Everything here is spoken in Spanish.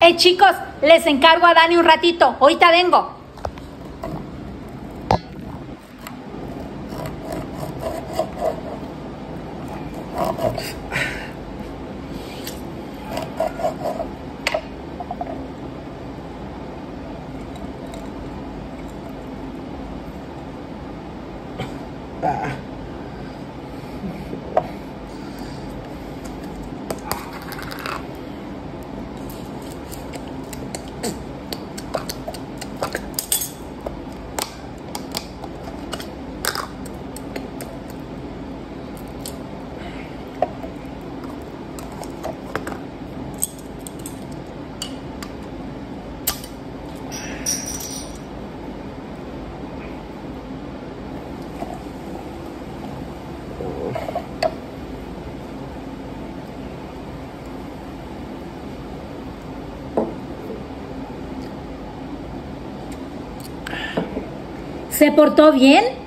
Eh, chicos, les encargo a Dani un ratito. Ahorita vengo. ¿Se portó bien?